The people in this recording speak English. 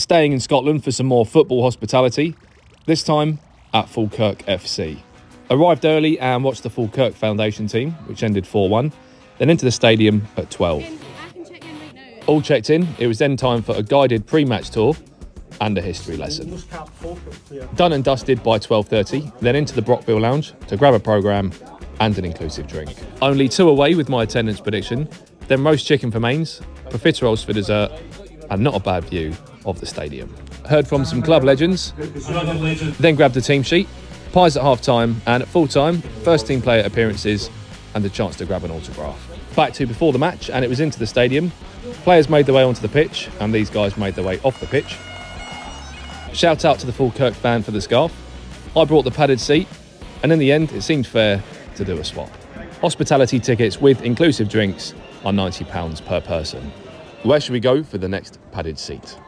staying in Scotland for some more football hospitality, this time at Falkirk FC. Arrived early and watched the Falkirk Foundation team, which ended 4 1, then into the stadium at 12. All checked in, it was then time for a guided pre match tour and a history lesson. Done and dusted by 12.30, then into the Brockville Lounge to grab a programme and an inclusive drink. Only two away with my attendance prediction, then roast chicken for mains, profiteroles for dessert, and not a bad view of the stadium. Heard from some club legends, then grabbed the team sheet, pies at half time, and at full time, first team player appearances and the chance to grab an autograph. Back to before the match, and it was into the stadium. Players made their way onto the pitch, and these guys made their way off the pitch. Shout out to the Falkirk fan for the scarf. I brought the padded seat, and in the end, it seemed fair to do a swap. Hospitality tickets with inclusive drinks are £90 per person. Where should we go for the next padded seat?